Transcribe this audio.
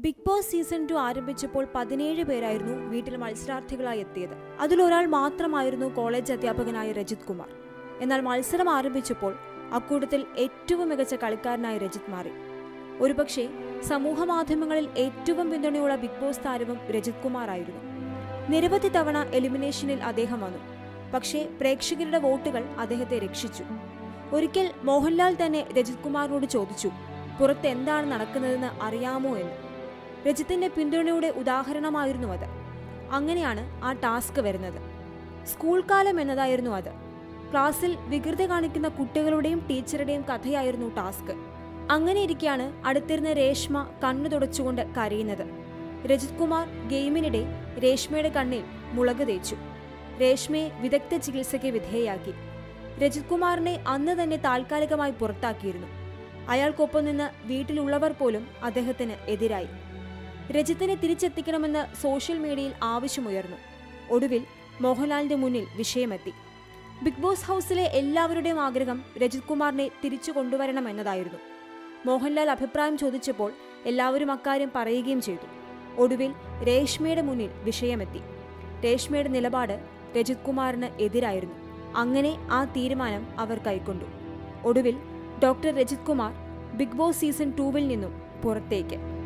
Big boss season two ആരംഭിച്ചപ്പോൾ പതിനേഴ് പേരായിരുന്നു വീട്ടിൽ മത്സരാർത്ഥികളായി എത്തിയത്. അതിലൊരാൾ മാത്രമായിരുന്നു കോളേജ് അധ്യാപകനായ രജിത് കുമാർ. എന്നാൽ മത്സരം ആരംഭിച്ചപ്പോൾ അക്കൂട്ടത്തിൽ ഏറ്റവും മികച്ച കളിക്കാരനായ രജിത് മാറി. ഒരുപക്ഷെ സമൂഹ മാധ്യമങ്ങളിൽ ഏറ്റവും പിന്തുണയുള്ള ബിഗ് ബോസ് താരവും രജിത് കുമാർ ആയിരുന്നു. നിരവധി തവണ എലിമിനേഷനിൽ അദ്ദേഹം വന്നു. പക്ഷേ പ്രേക്ഷകരുടെ വോട്ടുകൾ അദ്ദേഹത്തെ രക്ഷിച്ചു. ഒരിക്കൽ മോഹൻലാൽ തന്നെ രജിത് കുമാറിനോട് ചോദിച്ചു പുറത്ത് എന്താണ് നടക്കുന്നതെന്ന് അറിയാമോ? എന്ന്. രജിത്തിന്റെ പിന്തുണയുടെ ഉദാഹരണമായിരുന്നു അത്. അങ്ങനെയാണ് ആ ടാസ്ക് വരുന്നത്. സ്കൂൾ കാലം എന്നതായിരുന്നു അത്. ക്ലാസ്സിൽ വികൃതി കാണിക്കുന്ന കുട്ടികളുടെയും ടീച്ചറുടെയും കഥയായിരുന്നു ടാസ്ക്. അങ്ങനെ ഇരിക്കെയാണ് അടുത്തിരുന്ന രേഷ്മ കണ്ണു തുടച്ചുകൊണ്ട് കരയുന്നത്. രജിത് കുമാർ ഗെയിമിനിടെ രേഷ്മയുടെ കണ്ണിൽ മുളക് തേച്ചു. രേഷ്മയെ വിദഗ്ധ ചികിത്സയ്ക്ക് വിധേയയാക്കി രജിത് കുമാറിനെ അന്ന് തന്നെ താൽക്കാലികമായി പുറത്താക്കിയിരുന്നു. അയാൾക്കൊപ്പം നിന്ന് വീട്ടിലുള്ളവർ പോലും അദ്ദേഹത്തിന് എതിരായി. രജിത്തിനെ തിരിച്ചെത്തിക്കണമെന്ന് സോഷ്യൽ മീഡിയയിൽ ആവശ്യമുയർന്നു. ഒടുവിൽ മോഹൻലാലിന്റെ മുന്നിൽ വിഷയമെത്തി. ബിഗ് ബോസ് ഹൗസിലെ എല്ലാവരുടെയും ആഗ്രഹം രജിത് കുമാറിനെ തിരിച്ചു കൊണ്ടുവരണമെന്നതായിരുന്നു. മോഹൻലാൽ അഭിപ്രായം ചോദിച്ചപ്പോൾ എല്ലാവരും അക്കാര്യം പറയുകയും ചെയ്തു. ഒടുവിൽ രേഷ്മയുടെ മുന്നിൽ വിഷയമെത്തി. രേഷ്മയുടെ നിലപാട് രജിത് കുമാറിന് എതിരായിരുന്നു. അങ്ങനെ ആ തീരുമാനം അവർ കൈക്കൊണ്ടു. ഒടുവിൽ doctor Rajith Kumar Bigg Boss season ടൂവിൽ നിന്നും പുറത്തേക്ക്.